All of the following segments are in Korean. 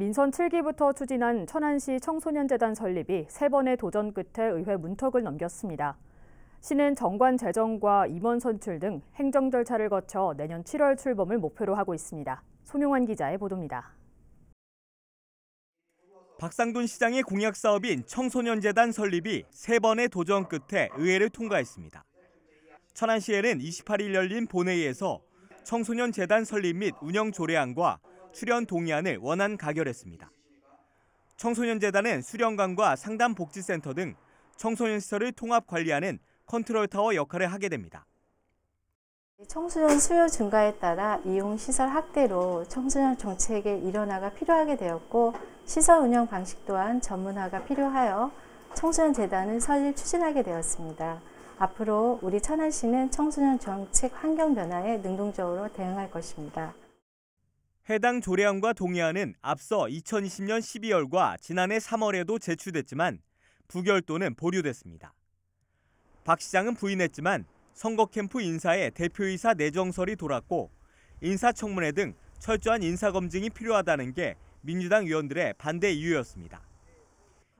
민선 7기부터 추진한 천안시 청소년재단 설립이 세 번의 도전 끝에 의회 문턱을 넘겼습니다. 시는 정관 재정과 임원 선출 등 행정 절차를 거쳐 내년 7월 출범을 목표로 하고 있습니다. 송용환 기자의 보도입니다. 박상돈 시장의 공약 사업인 청소년재단 설립이 세 번의 도전 끝에 의회를 통과했습니다. 천안시에는 28일 열린 본회의에서 청소년재단 설립 및 운영 조례안과 출연 동의안을 원안 가결했습니다. 청소년재단은 수련관과 상담복지센터 등 청소년 시설을 통합 관리하는 컨트롤타워 역할을 하게 됩니다. 청소년 수요 증가에 따라 이용 시설 확대로 청소년 정책의 일원화가 필요하게 되었고 시설 운영 방식 또한 전문화가 필요하여 청소년 재단을 설립 추진하게 되었습니다. 앞으로 우리 천안시는 청소년 정책 환경 변화에 능동적으로 대응할 것입니다. 해당 조례안과 동의안은 앞서 2020년 12월과 지난해 3월에도 제출됐지만 부결도는 보류됐습니다. 박 시장은 부인했지만 선거 캠프 인사에 대표이사 내정설이 돌았고 인사청문회 등 철저한 인사검증이 필요하다는 게 민주당 의원들의 반대 이유였습니다.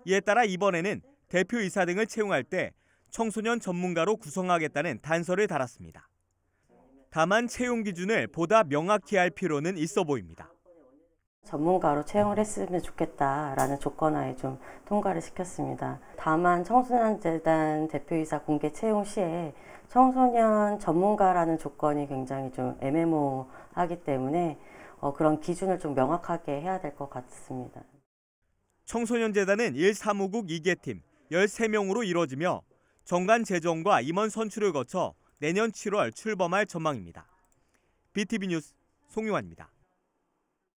이에 따라 이번에는 대표이사 등을 채용할 때 청소년 전문가로 구성하겠다는 단서를 달았습니다. 다만 채용 기준을 보다 명확히 할 필요는 있어 보입니다. 전문가로 채용을 했으면 좋겠다라는 조건하에 좀 통과를 시켰습니다. 다만 청소년재단 대표이사 공개 채용 시에 청소년 전문가라는 조건이 굉장히 좀 애매모하기 때문에 어, 그런 기준을 좀 명확하게 해야 될 것 같습니다. 청소년재단은 1사무국 2개 팀 13명으로 이뤄지며 정관 재정과 임원 선출을 거쳐 내년 7월 출범할 전망입니다. BTV 뉴스 송용환입니다.